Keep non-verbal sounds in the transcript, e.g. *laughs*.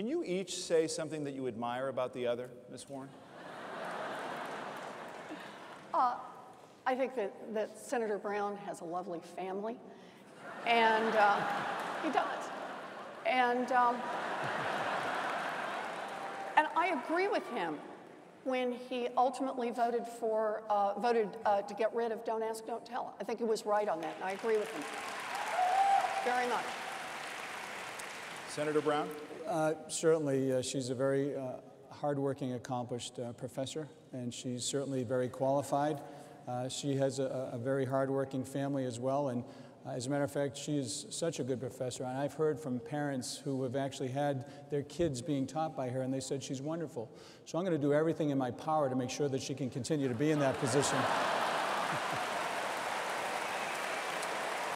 Can you each say something that you admire about the other, Ms. Warren? *laughs* I think that, that Senator Brown has a lovely family, and uh, he does. And, um, and I agree with him when he ultimately voted for, uh, voted uh, to get rid of Don't Ask, Don't Tell. I think he was right on that, and I agree with him very much. Senator Brown? Uh, certainly, uh, she's a very uh, hardworking, accomplished uh, professor, and she's certainly very qualified. Uh, she has a, a very hardworking family as well, and uh, as a matter of fact, she is such a good professor. And I've heard from parents who have actually had their kids being taught by her, and they said she's wonderful. So I'm going to do everything in my power to make sure that she can continue to be in that position. *laughs*